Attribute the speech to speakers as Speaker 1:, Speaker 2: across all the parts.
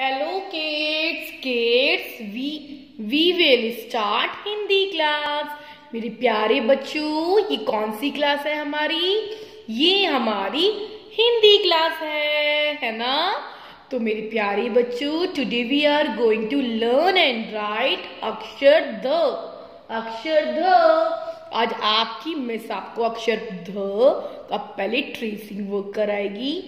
Speaker 1: Hello kids, kids, we we will start Hindi class मेरे प्यारे बच्चों ये कौन सी क्लास है हमारी? ये हमारी हिंदी क्लास है है ना? तो मेरे प्यारे बच्चों today we are going to learn and write अक्षर ध। अक्षर ध। आज आपकी मिस आपको अक्षर ध का पहले ट्रेसिंग वर्क कराएगी।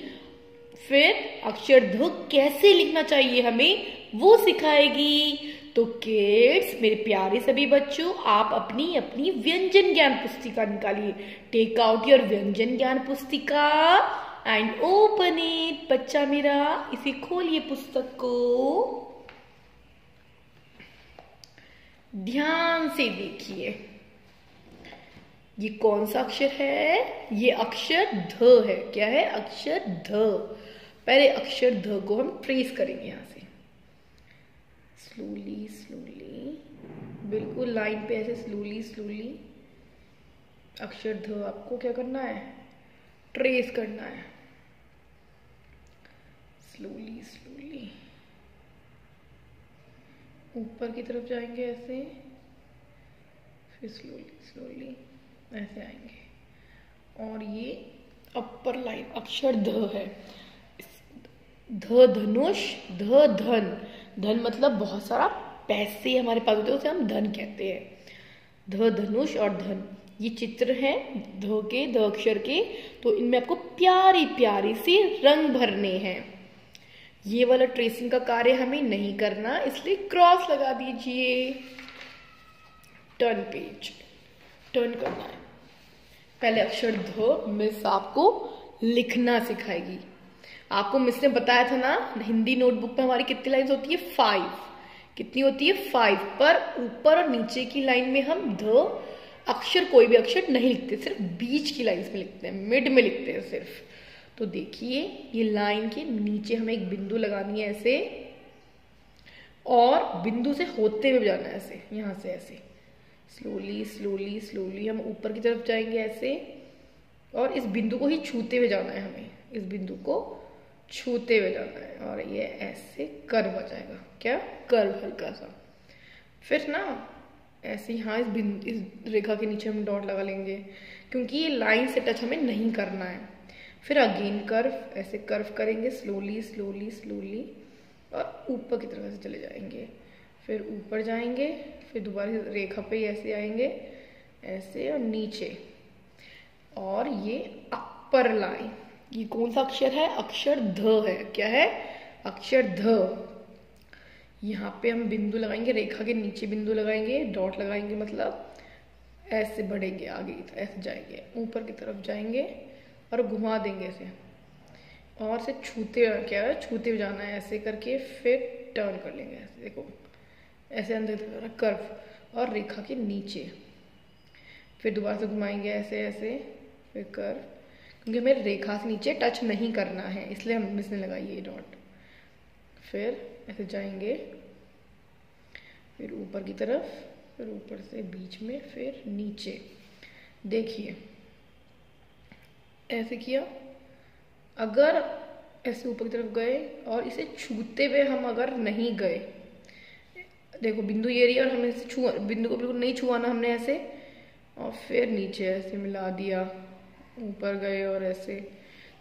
Speaker 1: फिर अक्षर ध कैसे लिखना चाहिए हमें वो सिखाएगी। तो किड्स मेरे प्यारे सभी बच्चों, आप अपनी अपनी व्यंजन ज्ञान पुस्तिका निकालिए। टेक आउट योर व्यंजन ज्ञान पुस्तिका एंड ओपन इट बच्चा मेरा, इसे खोलिए पुस्तक को। ध्यान से देखिए। ये कौन सा अक्षर है? ये अक्षर ध है। क्या है? अक्षर ध। पहले अक्षर ध को हम ट्रेस करेंगे यहाँ से। स्लोली स्लोली बिल्कुल लाइन पे ऐसे स्लोली स्लोली अक्षर ध आपको क्या करना है? ट्रेस करना है। स्लोली स्लोली ऊपर की तरफ़ जाएँगे ऐसे, फिर स्लोली स्लोली ऐसे आएँगे। और ये अपर लाइन अक्षर ध है। ध धनुष ध धन धन मतलब बहुत सारा पैसे हमारे पास होते हैं, उसे हम धन कहते हैं। ध धनुष और धन, ये चित्र है, ध के, ध अक्षर के तो इनमें आपको प्यारी प्यारी से रंग भरने हैं। ये वाला ट्रेसिंग का कार्य हमें नहीं करना, इसलिए क्रॉस लगा दीजिए। टर्न पेज टर्न करना है। पहले अक्षर ध, मिस आपको लिखना सिखाएगी। आपको मिस ने बताया था ना, हिंदी नोटबुक में हमारी कितनी लाइन होती है? फाइव कितनी होती है? फाइव पर ऊपर और नीचे की लाइन में हम ध, अक्षर कोई भी अक्षर नहीं लिखते, सिर्फ़ बीच की लाइन में लिखते हैं, मिड में लिखते हैं सिर्फ़। तो देखिए, ये लाइन के नीचे हमें एक बिंदु लगानी है ऐसे, और बिंदु से होते हुए जाना है ऐसे, यहाँ से ऐसे। स्लोली स्लोली स्लोली हम ऊपर की तरफ़ जाएँगे ऐसे, और इस बिंदु को ही छूते हुए जाना है हमें। इस बिंदु को छूते हुए जाना है और ये ऐसे कर्व आ जाएगा। क्या? कर्व हल्का सा। फिर ना, ऐसे यहाँ इस बिंदु, इस रेखा के नीचे हम डॉट लगा लेंगे, क्योंकि ये लाइन से टच हमें नहीं करना है। फिर अगेन कर्व, ऐसे कर्व करेंगे स्लोली स्लोली स्लोली और ऊपर की तरफ़ से चले जाएँगे। फिर ऊपर जाएँगे, फिर दोबारा रेखा पे ऐसे आएँगे, ऐसे और नीचे। और ये अपर लाइन ये कौन सा अक्षर है? अक्षर ध है। क्या है? अक्षर ध। यहाँ पे हम बिंदु लगाएँगे, रेखा के नीचे बिंदु लगाएँगे डॉट लगाएँगे मतलब ऐसे बढ़ेंगे, आगे की तरफ़ ऐसे जाएँगे, ऊपर की तरफ़ जाएँगे और घुमा देंगे ऐसे और से छूते, क्या है? छूते जाना है, ऐसे करके फिर टर्न कर लेंगे ऐसे। देखो, ऐसे अंदर कर्व और रेखा के नीचे। फिर दोबारा से घुमाएँगे ऐसे ऐसे, फिर कर्व क्योंकि हमें रेखा से नीचे टच नहीं करना है, इसलिए हम इसने लगाई ये डॉट फिर ऐसे जाएँगे, फिर ऊपर की तरफ़, फिर ऊपर से बीच में, फिर नीचे। देखिए, ऐसे किया। अगर ऐसे ऊपर की तरफ़ गए और इसे छूते हुए हम अगर नहीं गए, देखो बिंदु ये रही और हमने इसे छुआ, बिंदु को बिल्कुल नहीं छुआना हमने ऐसे, और फिर नीचे ऐसे मिला दिया। ऊपर गए और ऐसे।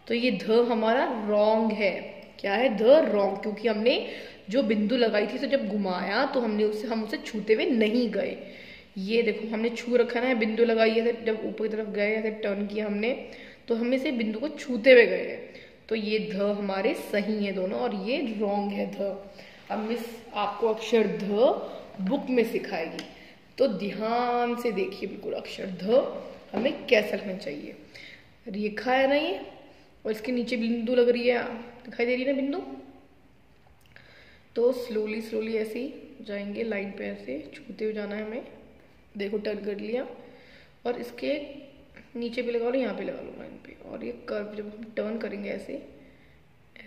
Speaker 1: तो ये ध हमारा रॉन्ग है। क्या है ध? रॉन्ग। क्योंकि हमने जो बिंदु लगाई थी तो जब घुमाया तो हमने उसे, हम उसे छूते हुए नहीं गए। ये देखो, हमने छू रखा ना बिंदु लगाई है, जब ऊपर की तरफ़ गए, ऐसे टर्न किया हमने तो हम इसे बिंदु को छूते हुए गए तो ये ध हमारे सही है दोनों, और ये रॉन्ग है ध। अब मिस, आपको अक्षर ध बुक में सिखाएगी। तो ध्यान से देखिए बिल्कुल अक्षर ध। हमें कैसा लिखना चाहिए? रेखा है ना ये और इसके नीचे बिंदु लग रही है, दिखाई दे रही है ना बिंदु? तो स्लोली स्लोली ऐसे ही जाएँगे लाइन पे ऐसे छूते हुए जाना है हमें। देखो टर्न कर लिया। और इसके नीचे भी लगा लो यहाँ पे लगा लो लाइन पे। और ये कर्व जब हम टर्न करेंगे ऐसे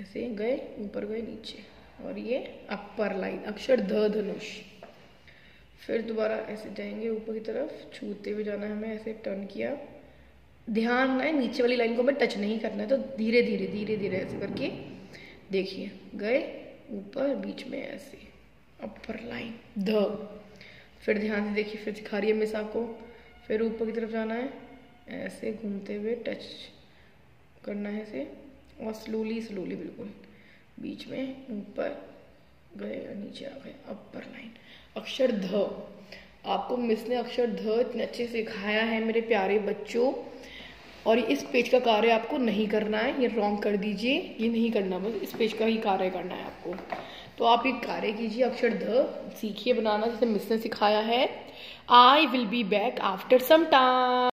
Speaker 1: ऐसे गए, ऊपर गए नीचे। और ये अपर लाइन अक्षर ध, धनुष। फिर दोबारा ऐसे जाएँगे ऊपर की तरफ़, छूते हुए जाना है हमें, ऐसे टर्न किया। ध्यान रखना है, नीचे वाली लाइन को हमें टच नहीं करना है तो धीरे धीरे धीरे धीरे ऐसे करके देखिए। गए ऊपर, बीच में ऐसे अपर लाइन ध। फिर ध्यान से देखिए, फिर दिखा रही है मिस आपको। फिर ऊपर की तरफ़ जाना है, ऐसे घूमते हुए टच करना है इसे, और स्लोली स्लोली बिल्कुल। बीच में ऊपर, गए और नीचे आ गए अपर लाइन अक्षर ध। आपको मिस ने अक्षर ध इतने अच्छे सिखाया है मेरे प्यारे बच्चों। और इस पेज का कार्य आपको नहीं करना है, ये रॉन्ग कर दीजिए। ये नहीं करना, बस इस पेज का ही कार्य करना है आपको। तो आप एक कार्य कीजिए, अक्षर ध। सीखिए बनाना, जैसे मिस ने सिखाया है। I will be back after some time